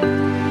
Música